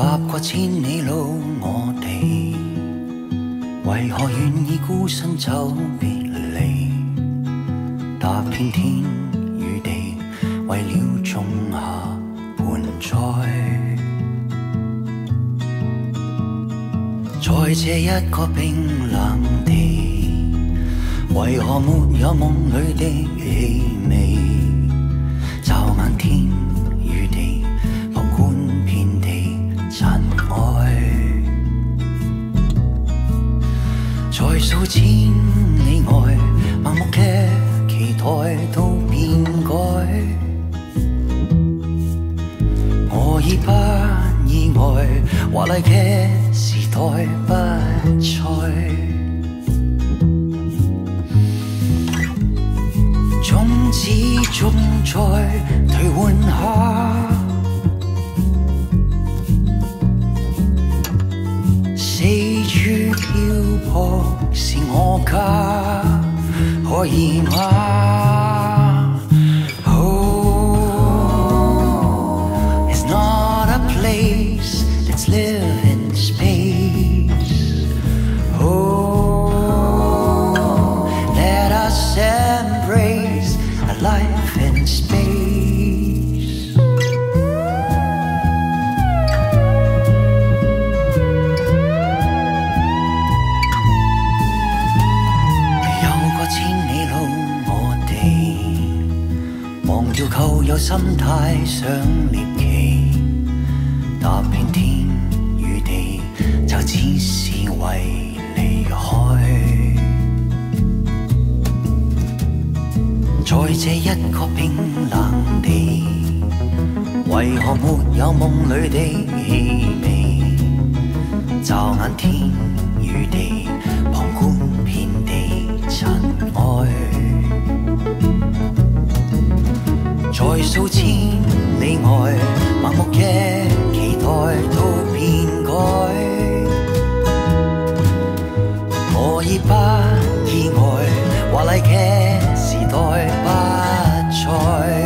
踏过千里路，我哋为何愿意孤身走别离？踏遍天与地，为了种下盆栽。在这一个冰冷地，为何没有梦里的气味？骤眼天千里外，盲目嘅期待都变改。我已不意外，华丽嘅时代不再。种子种在退换下，是我家，可以吗？有心態想獵奇，踏遍天與地，就只是為離開。在這一個冰冷地，為何沒有夢裏的氣味？驟眼天在数千里外，盲目嘅期待都变改。我已不意外，华丽嘅时代不再。